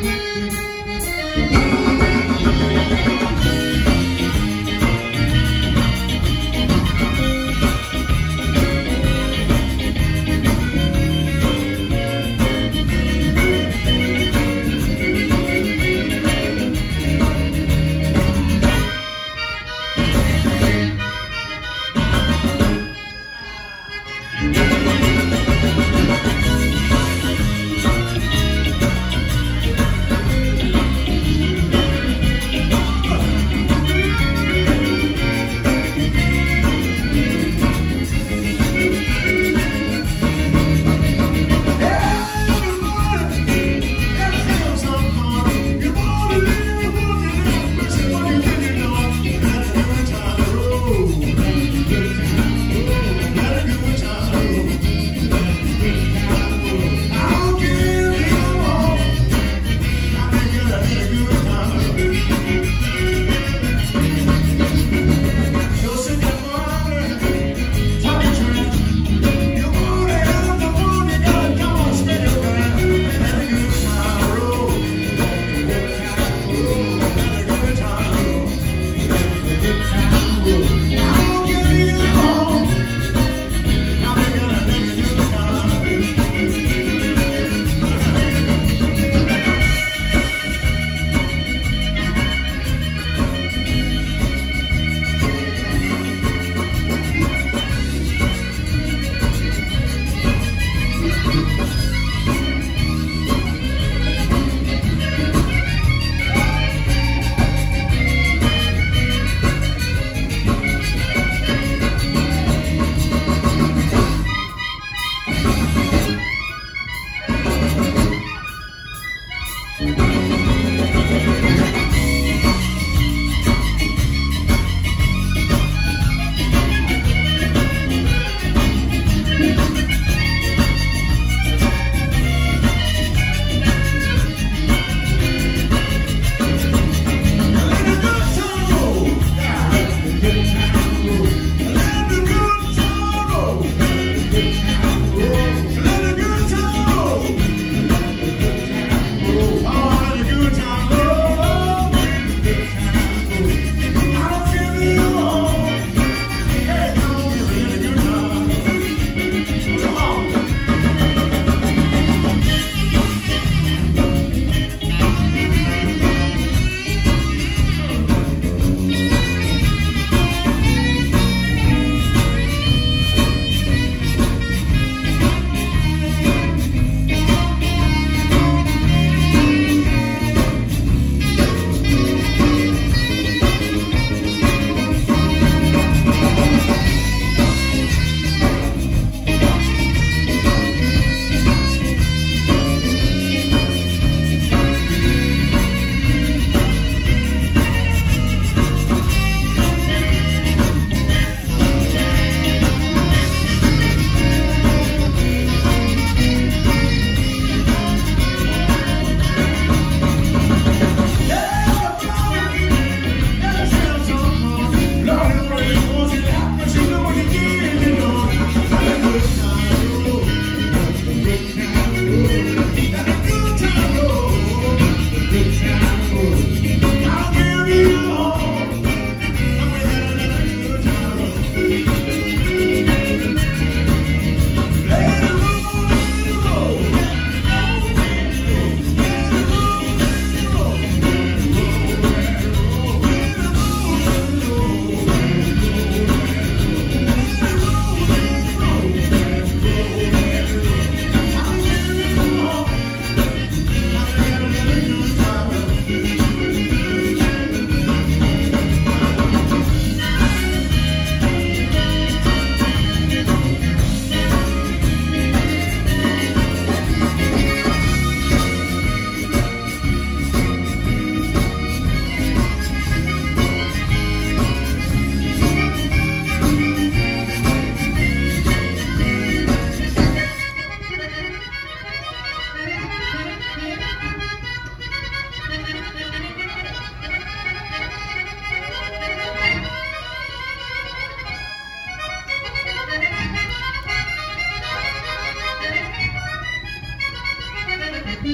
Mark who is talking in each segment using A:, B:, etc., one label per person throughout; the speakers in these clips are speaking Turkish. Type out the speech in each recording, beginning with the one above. A: Thank you.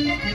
B: Müzik